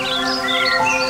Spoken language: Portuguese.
Música